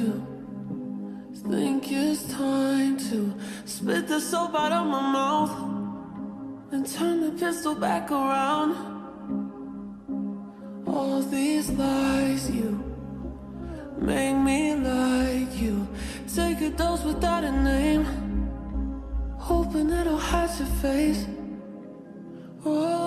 to think it's time to spit the soap out of my mouth and turn the pistol back around. All these lies, you make me like you. Take a dose without a name, hoping it'll hide your face. Oh.